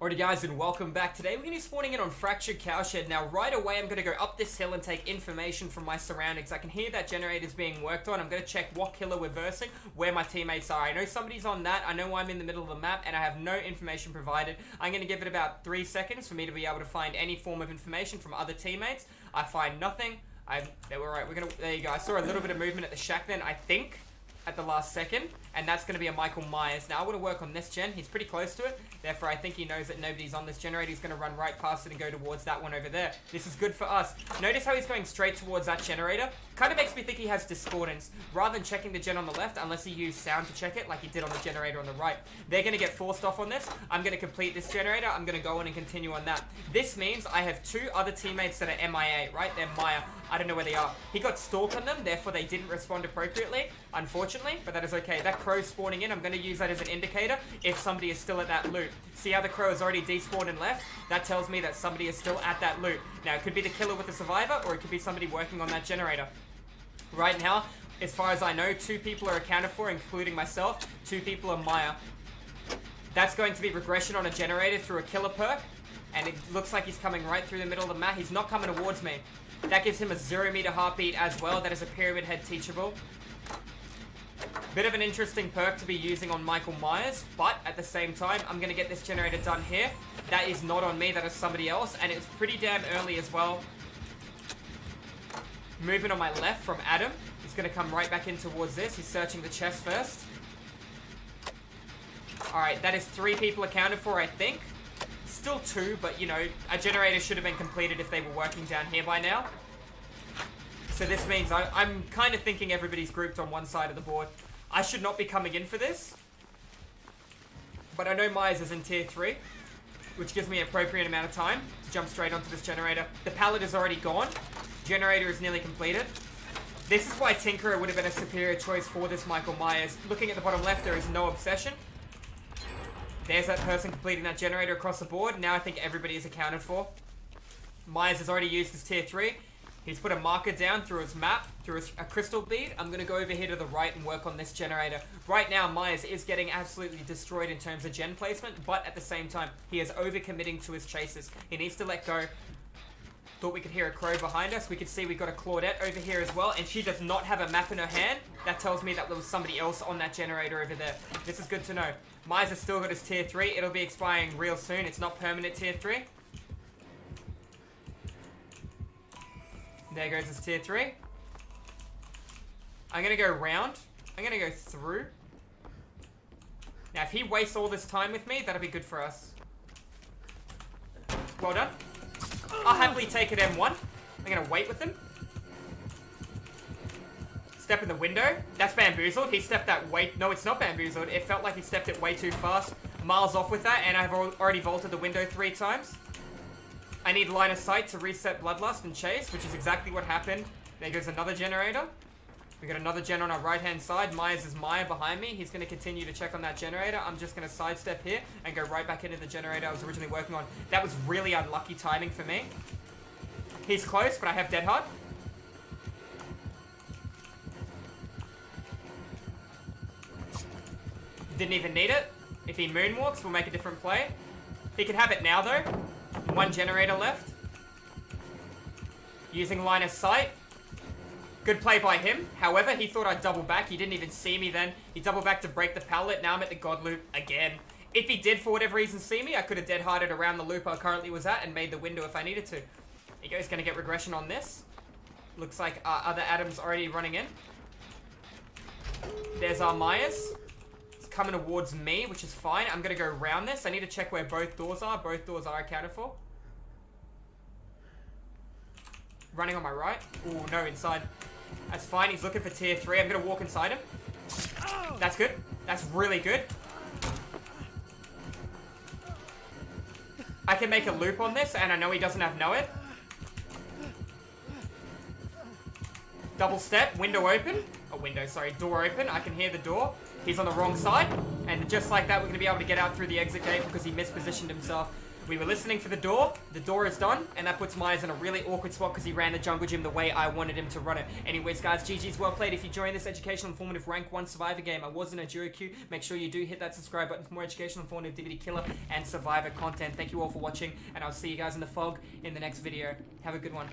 Alrighty guys and welcome back. Today we're going to be spawning in on Fractured Cowshed. Now right away I'm going to go up this hill and take information from my surroundings. I can hear that generator is being worked on. I'm going to check what killer we're versing, where my teammates are. I know somebody's on that. I know I'm in the middle of the map and I have no information provided. I'm going to give it about 3 seconds for me to be able to find any form of information from other teammates. I find nothing. I, they were right. We're gonna. There you go. I saw a little bit of movement at the shack. Then I think at the last second, and that's going to be a Michael Myers. Now, I want to work on this gen. He's pretty close to it. Therefore, I think he knows that nobody's on this generator. He's going to run right past it and go towards that one over there. This is good for us. Notice how he's going straight towards that generator? Kind of makes me think he has discordance. Rather than checking the gen on the left, unless he used sound to check it, like he did on the generator on the right. They're going to get forced off on this. I'm going to complete this generator. I'm going to go on and continue on that. This means I have two other teammates that are MIA, right? They're Maya. I don't know where they are. He got stalked on them, therefore they didn't respond appropriately, unfortunately, but that is okay. That crow spawning in, I'm going to use that as an indicator if somebody is still at that loot. See how the crow has already despawned and left? That tells me that somebody is still at that loot. Now, it could be the killer with the survivor, or it could be somebody working on that generator. Right now, as far as I know, two people are accounted for, including myself. Two people are Maya. That's going to be regression on a generator through a killer perk. And it looks like he's coming right through the middle of the map. He's not coming towards me. That gives him a zero meter heartbeat as well. That is a pyramid head teachable. Bit of an interesting perk to be using on Michael Myers, but at the same time, I'm going to get this generator done here. That is not on me, that is somebody else, and it's pretty damn early as well. Movement on my left from Adam. He's going to come right back in towards this. He's searching the chest first. Alright, that is three people accounted for, I think. Still two, but you know, a generator should have been completed if they were working down here by now. So this means I, I'm kind of thinking everybody's grouped on one side of the board. I should not be coming in for this. But I know Myers is in tier 3, which gives me an appropriate amount of time to jump straight onto this generator. The pallet is already gone. Generator is nearly completed. This is why Tinkerer would have been a superior choice for this Michael Myers. Looking at the bottom left, there is no obsession. There's that person completing that generator across the board. Now I think everybody is accounted for. Myers has already used his tier 3. He's put a marker down through his map, through his, a crystal bead. I'm going to go over here to the right and work on this generator. Right now, Myers is getting absolutely destroyed in terms of gen placement, but at the same time, he is overcommitting to his chases. He needs to let go. Thought we could hear a crow behind us. We could see we've got a Claudette over here as well, and she does not have a map in her hand. That tells me that there was somebody else on that generator over there. This is good to know. Myers has still got his tier 3. It'll be expiring real soon. It's not permanent tier 3. There goes his tier 3. I'm going to go round. I'm going to go through. Now, if he wastes all this time with me, that'll be good for us. Well done. I'll happily take it M1. I'm going to wait with him. Step in the window. That's bamboozled. He stepped that way... No, it's not bamboozled. It felt like he stepped it way too fast. Miles off with that, and I've already vaulted the window three times. I need line of sight to reset Bloodlust and Chase, which is exactly what happened. There goes another generator. We got another gen on our right-hand side. Myers is Maya behind me. He's going to continue to check on that generator. I'm just going to sidestep here and go right back into the generator I was originally working on. That was really unlucky timing for me. He's close, but I have Dead Hard. Didn't even need it. If he moonwalks, we'll make a different play. He can have it now, though. One generator left. Using line of sight. Good play by him. However, he thought I'd double back. He didn't even see me then. He doubled back to break the pallet. Now I'm at the god loop again. If he did, for whatever reason, see me, I could have dead-hearted around the loop I currently was at and made the window if I needed to. He goes going to get regression on this. Looks like uh, other Adam's already running in. There's our Myers. Coming towards me, which is fine. I'm going to go around this. I need to check where both doors are. Both doors are accounted for. Running on my right. Oh, no, inside. That's fine. He's looking for tier 3. I'm going to walk inside him. That's good. That's really good. I can make a loop on this, and I know he doesn't have NOED. Double step, window open. Window, sorry, door open. I can hear the door. He's on the wrong side. And just like that, we're going to be able to get out through the exit gate because he mispositioned himself. We were listening for the door. The door is done, and that puts Myers in a really awkward spot because he ran the jungle gym the way I wanted him to run it. Anyways, guys, GG's well played. If you join this educational, informative rank one survivor game, I was in a jury queue. Make sure you do hit that subscribe button for more educational, informative DBD killer and survivor content. Thank you all for watching, and I'll see you guys in the fog in the next video. Have a good one.